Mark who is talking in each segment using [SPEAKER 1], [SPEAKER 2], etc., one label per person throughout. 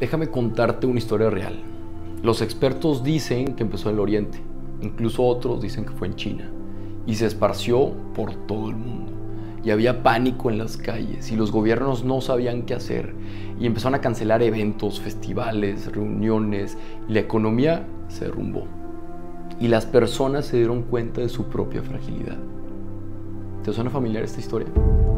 [SPEAKER 1] Déjame contarte una historia real. Los expertos dicen que empezó en el Oriente, incluso otros dicen que fue en China, y se esparció por todo el mundo. Y había pánico en las calles y los gobiernos no sabían qué hacer y empezaron a cancelar eventos, festivales, reuniones la economía se derrumbó. Y las personas se dieron cuenta de su propia fragilidad. ¿Te suena familiar esta historia?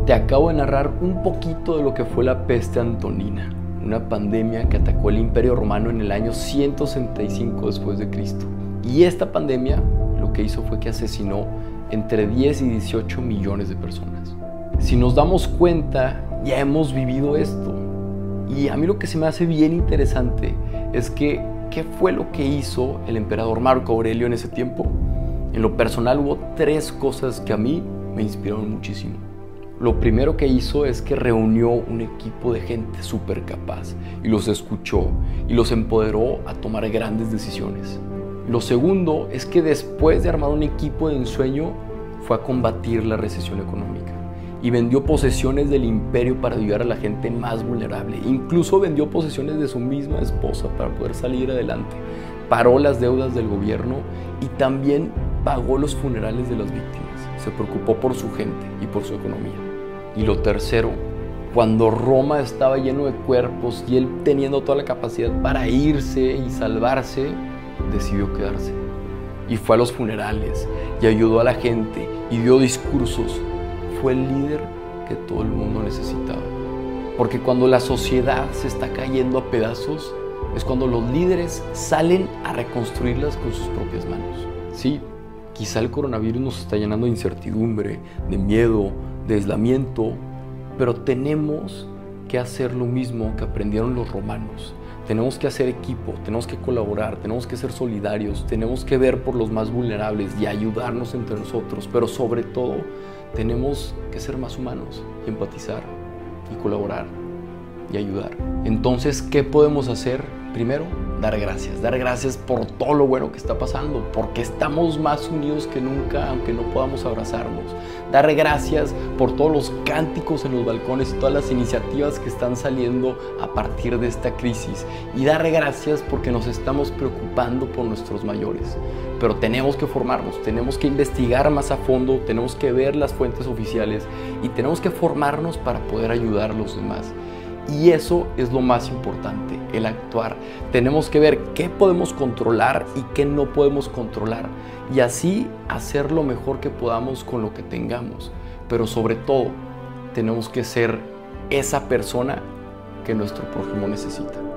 [SPEAKER 1] Te acabo de narrar un poquito de lo que fue la peste antonina una pandemia que atacó el Imperio Romano en el año 165 después de Cristo. Y esta pandemia lo que hizo fue que asesinó entre 10 y 18 millones de personas. Si nos damos cuenta, ya hemos vivido esto. Y a mí lo que se me hace bien interesante es que, ¿qué fue lo que hizo el emperador Marco Aurelio en ese tiempo? En lo personal hubo tres cosas que a mí me inspiraron muchísimo. Lo primero que hizo es que reunió un equipo de gente súper capaz y los escuchó y los empoderó a tomar grandes decisiones. Lo segundo es que después de armar un equipo de ensueño fue a combatir la recesión económica y vendió posesiones del imperio para ayudar a la gente más vulnerable. Incluso vendió posesiones de su misma esposa para poder salir adelante. Paró las deudas del gobierno y también pagó los funerales de las víctimas. Se preocupó por su gente y por su economía. Y lo tercero, cuando Roma estaba lleno de cuerpos y él teniendo toda la capacidad para irse y salvarse, decidió quedarse. Y fue a los funerales y ayudó a la gente y dio discursos. Fue el líder que todo el mundo necesitaba. Porque cuando la sociedad se está cayendo a pedazos, es cuando los líderes salen a reconstruirlas con sus propias manos. Sí, quizá el coronavirus nos está llenando de incertidumbre, de miedo, de aislamiento, pero tenemos que hacer lo mismo que aprendieron los romanos. Tenemos que hacer equipo, tenemos que colaborar, tenemos que ser solidarios, tenemos que ver por los más vulnerables y ayudarnos entre nosotros, pero sobre todo tenemos que ser más humanos y empatizar y colaborar y ayudar. Entonces, ¿qué podemos hacer? Primero, dar gracias, dar gracias por todo lo bueno que está pasando, porque estamos más unidos que nunca, aunque no podamos abrazarnos. Dar gracias por todos los cánticos en los balcones y todas las iniciativas que están saliendo a partir de esta crisis. Y dar gracias porque nos estamos preocupando por nuestros mayores. Pero tenemos que formarnos, tenemos que investigar más a fondo, tenemos que ver las fuentes oficiales y tenemos que formarnos para poder ayudar a los demás. Y eso es lo más importante, el actuar. Tenemos que ver qué podemos controlar y qué no podemos controlar. Y así hacer lo mejor que podamos con lo que tengamos. Pero sobre todo, tenemos que ser esa persona que nuestro prójimo necesita.